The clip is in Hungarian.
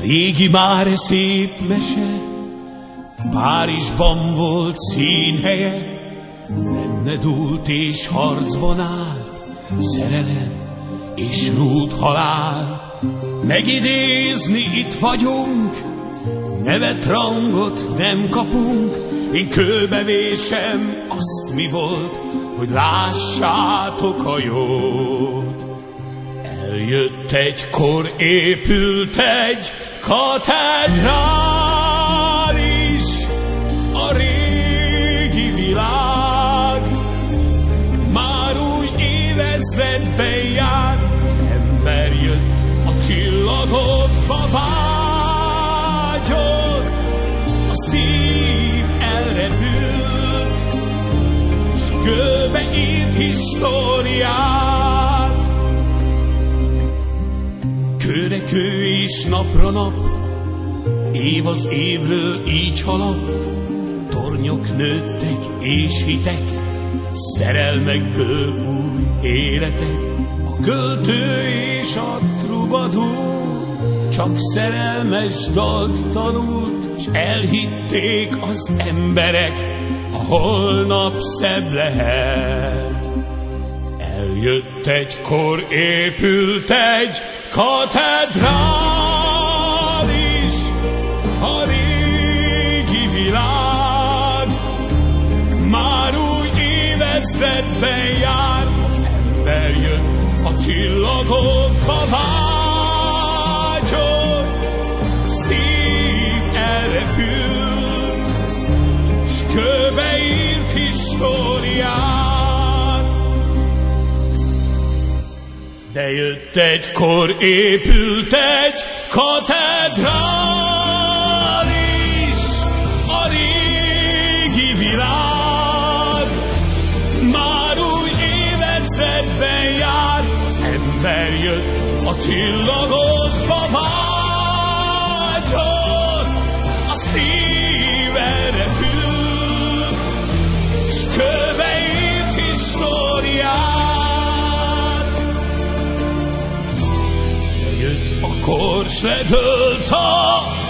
Régi már szép mese, Párizsban volt színhelye, benne dúlt és harcban állt, szerelem és rút halál. Megidézni itt vagyunk, nevet rangot nem kapunk, én kőbevésem azt mi volt, hogy lássátok a jót. Eljött egykor, épült egy katedrális, a régi világ. Már új évezredben jár, az ember jött, a csillagokba vágyott, a szív elrepült, s kőbe írt históriát. Kőre kő és napra nap, év az évről így haladt, tornyok nőttek és hitek, szerelmekből új életek. A költő és a trubadúr csak szerelmes dalt tanult, s elhitték az emberek, a holnap szebb lehet. Eljött egykor, épült egy katedrális, a régi világ. Már új évezredben jár, az ember jött, a csillagokba vágyott. De jött egykor, épült egy katedrális, a régi világ. Már új évezredben jár, az ember jött, a csillagokba vágyott, Jött a kors, ledölt a